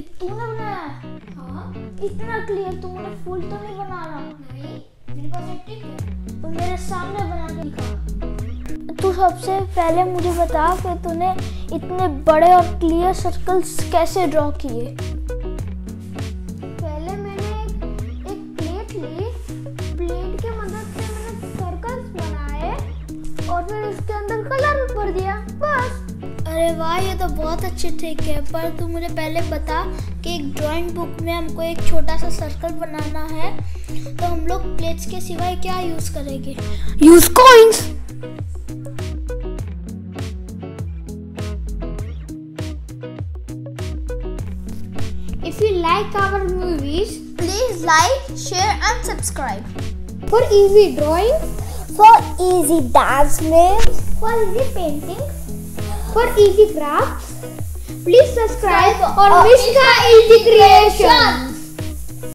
तूने बनाया है? हाँ? इतना क्लियर तू मुझे फूल तो नहीं बना रहा? नहीं मेरे पास एक ट्रिक है। तो मेरे सामने बना के दिखा। तू सबसे पहले मुझे बता कि तूने इतने बड़े और क्लियर सर्कल्स कैसे ड्रॉ किए? पहले मैंने एक, एक प्लेट ली। प्लेट के मदद से मैंने सर्कल्स बनाए और फिर उसके अंदर कलर भर दिया। बस। अरे वाह ये तो बहुत अच्छे ट्रिक है। पर तू मुझे पहले बता कि एक ड्राइंग बुक में हमको एक छोटा सा सर्कल बनाना है तो हम लोग प्लेट्स के सिवाय क्या यूज़ करेंगे? Use coins If you like our movies, please like share and subscribe for easy drawing, for easy dance moves for easy painting, for easy crafts, please subscribe on Mishka Easy Creation.